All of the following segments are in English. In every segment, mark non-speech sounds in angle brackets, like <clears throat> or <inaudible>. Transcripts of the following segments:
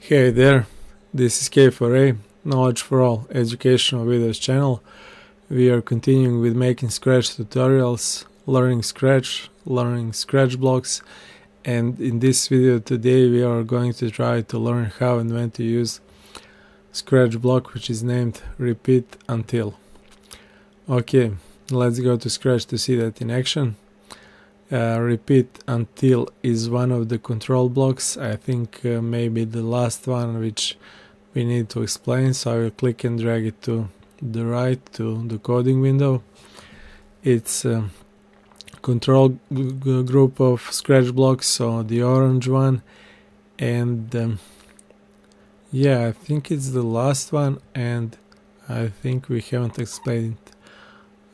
Hey there, this is K4A, Knowledge for All educational videos channel. We are continuing with making Scratch tutorials, learning Scratch, learning Scratch blocks, and in this video today we are going to try to learn how and when to use Scratch block which is named repeat until. Okay, let's go to Scratch to see that in action. Uh, repeat until is one of the control blocks. I think uh, maybe the last one which we need to explain so I will click and drag it to the right to the coding window. It's a control group of scratch blocks so the orange one and um, yeah I think it's the last one and I think we haven't explained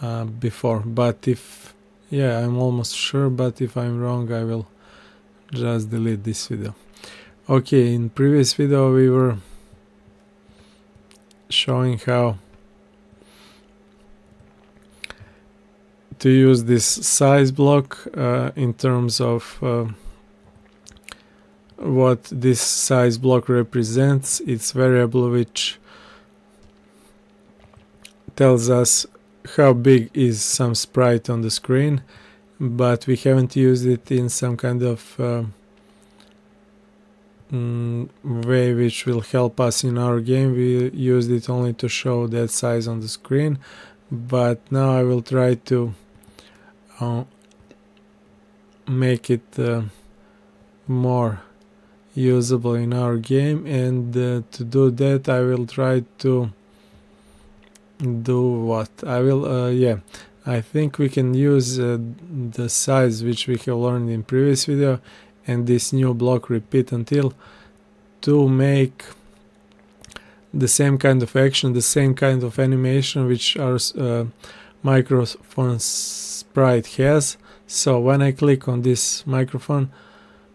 uh, before. But if yeah, I'm almost sure, but if I'm wrong, I will just delete this video. Okay, in previous video we were showing how to use this size block uh, in terms of uh, what this size block represents. It's variable which tells us how big is some sprite on the screen but we haven't used it in some kind of uh, way which will help us in our game. We used it only to show that size on the screen but now I will try to uh, make it uh, more usable in our game and uh, to do that I will try to do what? I will uh, yeah. I think we can use uh, the size which we have learned in previous video and this new block repeat until to make the same kind of action the same kind of animation which our uh, microphone sprite has. So when I click on this microphone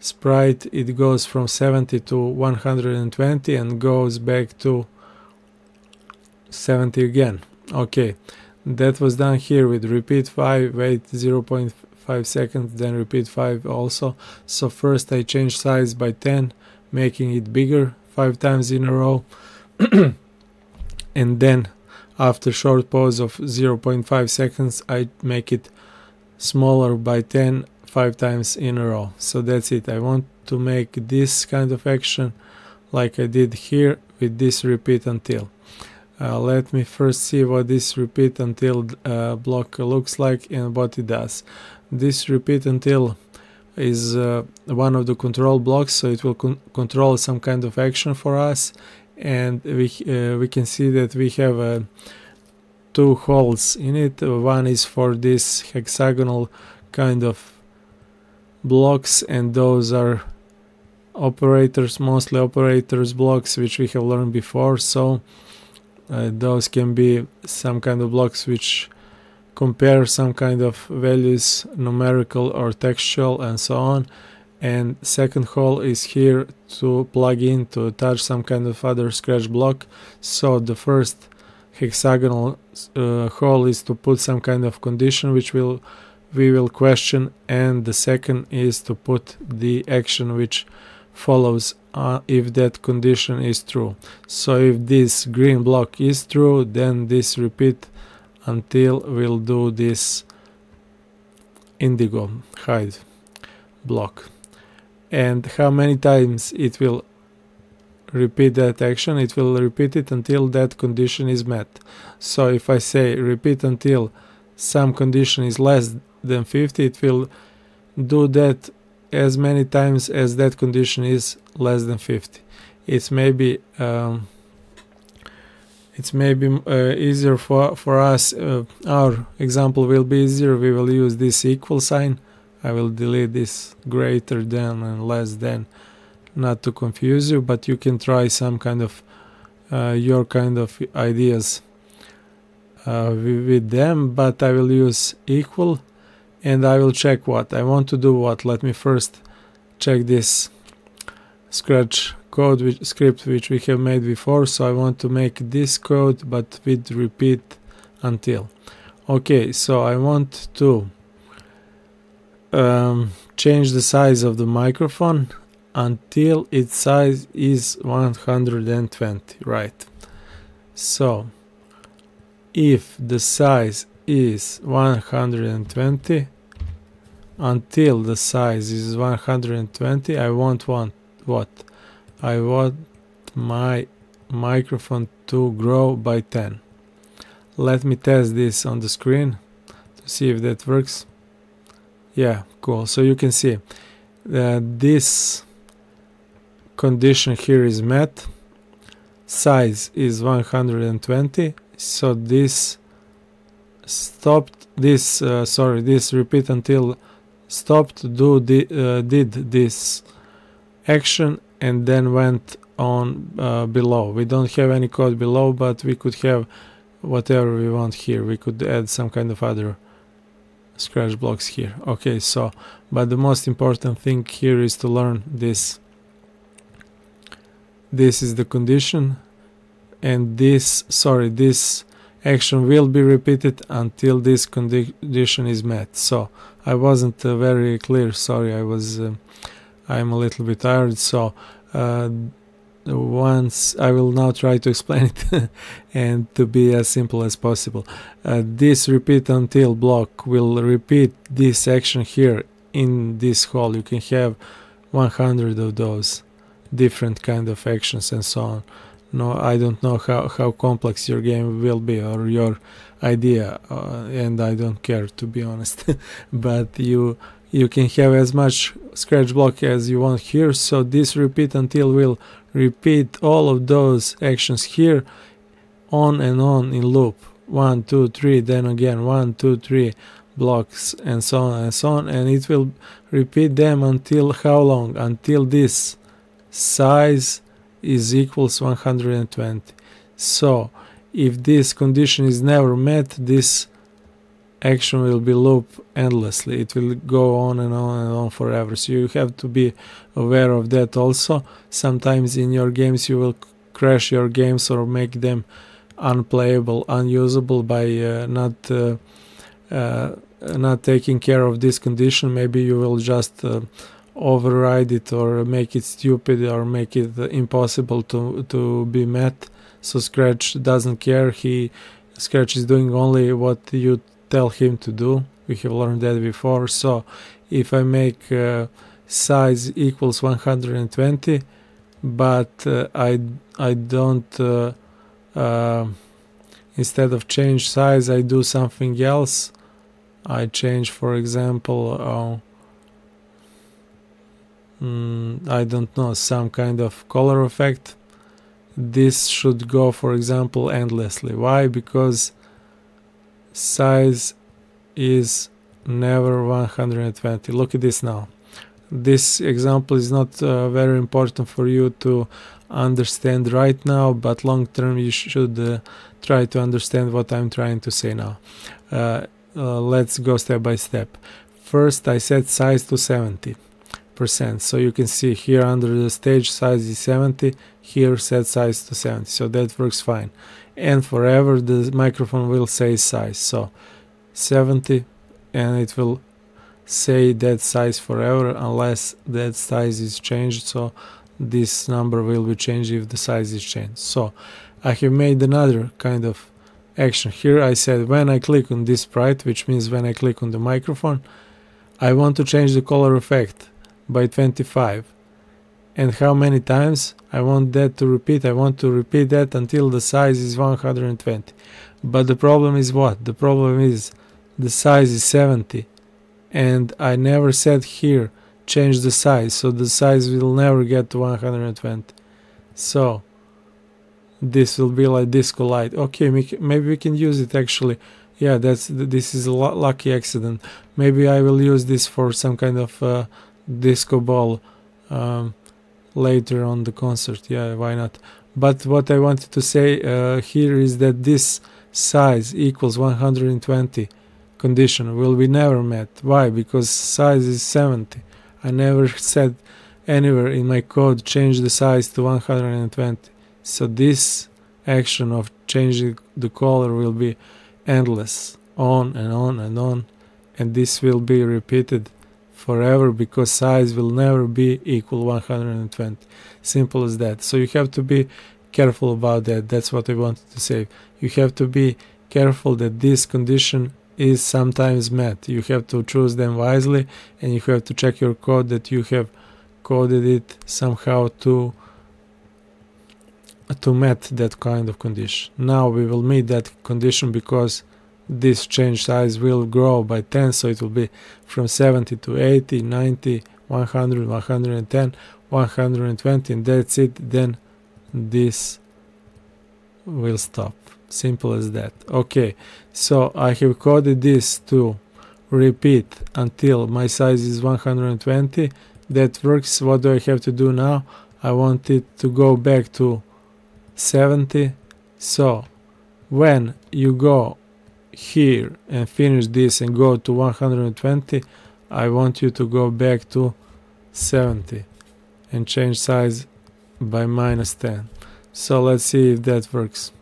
sprite it goes from 70 to 120 and goes back to 70 again. Okay. That was done here with repeat 5 wait 0.5 seconds then repeat 5 also. So first I change size by 10 making it bigger 5 times in a row. <clears throat> And then after short pause of 0.5 seconds I make it smaller by 10 5 times in a row. So that's it. I want to make this kind of action like I did here with this repeat until uh, let me first see what this repeat until uh, block looks like and what it does. This repeat until is uh, one of the control blocks so it will con control some kind of action for us. And we uh, we can see that we have uh, two holes in it. One is for this hexagonal kind of blocks and those are operators mostly operators blocks which we have learned before. So uh, those can be some kind of blocks which compare some kind of values numerical or textual and so on. And second hole is here to plug in to attach some kind of other scratch block. So the first hexagonal uh, hole is to put some kind of condition which will we will question. And the second is to put the action which follows uh, if that condition is true. So if this green block is true, then this repeat until we'll do this indigo hide block. And how many times it will repeat that action? It will repeat it until that condition is met. So if I say repeat until some condition is less than 50, it will do that as many times as that condition is less than 50 it's maybe um, it's maybe uh, easier for for us uh, our example will be easier. We will use this equal sign. I will delete this greater than and less than not to confuse you but you can try some kind of uh, your kind of ideas uh, with them but I will use equal and I will check what. I want to do what? Let me first check this scratch code which, script which we have made before. So I want to make this code but with repeat until. Okay so I want to um, change the size of the microphone until its size is 120 right? So if the size is 120 until the size is 120 I want want what? I want my microphone to grow by 10 let me test this on the screen to see if that works. Yeah cool. So you can see that this condition here is met. Size is 120 so this stopped this uh, sorry this repeat until stopped do the, uh, did this action and then went on uh, below. We don't have any code below but we could have whatever we want here. We could add some kind of other scratch blocks here. Okay so but the most important thing here is to learn this. This is the condition and this sorry this action will be repeated until this condition is met so i wasn't uh, very clear sorry i was uh, i'm a little bit tired so uh, once I will now try to explain it <laughs> and to be as simple as possible. Uh, this repeat until block will repeat this action here in this hole. You can have 100 of those different kind of actions and so on. No, I don't know how, how complex your game will be or your idea, uh, and I don't care to be honest. <laughs> but you you can have as much scratch block as you want here. So this repeat until will repeat all of those actions here on and on in loop one two three then again one two three blocks and so on and so on and it will repeat them until how long until this size is equals 120 so if this condition is never met this action will be loop endlessly. It will go on and on and on forever. So you have to be aware of that also. Sometimes in your games you will crash your games or make them unplayable unusable by uh, not uh, uh, not taking care of this condition. Maybe you will just uh, override it or make it stupid or make it impossible to to be met so scratch doesn't care he scratch is doing only what you tell him to do. We have learned that before. So if I make uh, size equals 120, but uh, I I don't uh, uh, instead of change size, I do something else. I change, for example, mm, I don't know some kind of color effect. This should go, for example, endlessly. Why? Because size is never 120 look at this now this example is not uh, very important for you to understand right now but long term you should uh, try to understand what i'm trying to say now uh, uh let's go step by step first i set size to 70 percent so you can see here under the stage size is 70 here set size to 70 so that works fine. And forever the microphone will say size. So 70 and it will say that size forever unless that size is changed. So this number will be changed if the size is changed. So I have made another kind of action. Here I said when I click on this sprite which means when I click on the microphone I want to change the color effect by 25 and how many times I want that to repeat. I want to repeat that until the size is 120. But the problem is what? The problem is the size is 70 and I never said here change the size so the size will never get to 120. So this will be like disco light. Okay, maybe we can use it actually. Yeah, that's this is a lucky accident. Maybe I will use this for some kind of uh, disco ball. Um, later on the concert. Yeah why not? But what i wanted to say uh, here is that this size equals 120 condition. Will be never met? Why? Because size is 70 i never <laughs> said anywhere in my code change the size to 120 so this action of changing the color will be endless. On and on and on. And this will be repeated forever because size will never be equal 120 simple as that. So you have to be careful about that. That's what i wanted to say. You have to be careful that this condition is sometimes met. You have to choose them wisely and you have to check your code that you have coded it somehow to to meet that kind of condition. Now we will meet that condition because this change size will grow by 10 so it will be from 70 to 80 90 100 110 120 and that's it. Then this will stop. Simple as that. Okay so i have coded this to repeat until my size is 120 that works. What do i have to do now? I want it to go back to 70 so when you go here and finish this and go to 120 I want you to go back to 70 and change size by minus 10 so let's see if that works.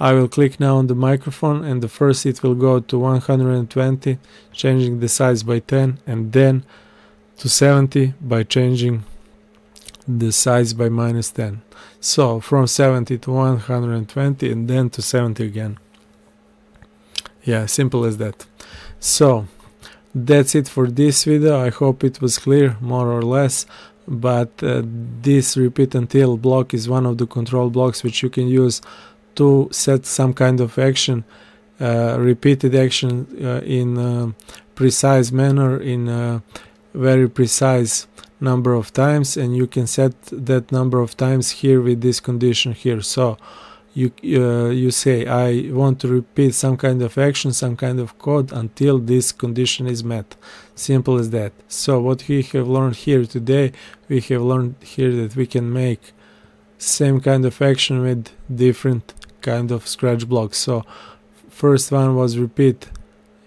I will click now on the microphone and the first it will go to 120 changing the size by 10 and then to 70 by changing the size by minus 10 so from 70 to 120 and then to 70 again yeah simple as that. So that's it for this video. I hope it was clear more or less but uh, this repeat until block is one of the control blocks which you can use to set some kind of action uh, repeated action uh, in a precise manner in a very precise number of times and you can set that number of times here with this condition here. So you uh, you say I want to repeat some kind of action, some kind of code until this condition is met. Simple as that. So what we have learned here today, we have learned here that we can make same kind of action with different kind of scratch blocks. So first one was repeat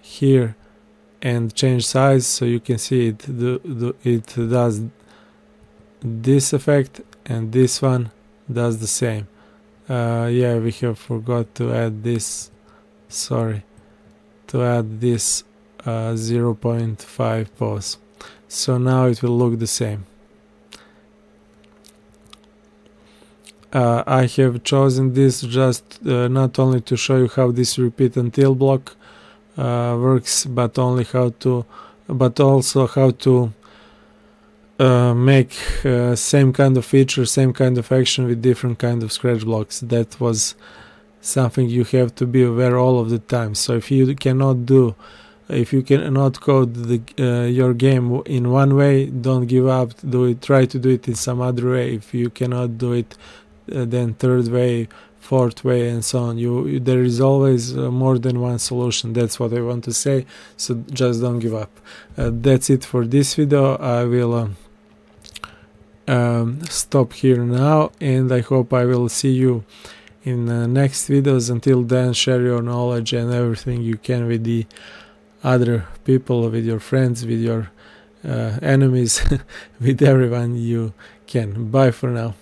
here and change size so you can see it the, the, it does this effect and this one does the same uh, yeah we have forgot to add this. Sorry. To add this uh, 0.5 pose so now it will look the same. Uh, I have chosen this just uh, not only to show you how this repeat until block uh, works but only how to but also how to uh, make uh, same kind of feature, same kind of action with different kind of scratch blocks. That was something you have to be aware all of the time. So if you cannot do, if you cannot code the, uh, your game in one way, don't give up. Do it. Try to do it in some other way. If you cannot do it, uh, then third way, fourth way, and so on. You, there is always uh, more than one solution. That's what I want to say. So just don't give up. that's it for this video. I will um, um, stop here now and I hope I will see you in the next videos. Until then share your knowledge and everything you can with the other people with your friends with your uh, enemies <laughs> with everyone you can. Bye for now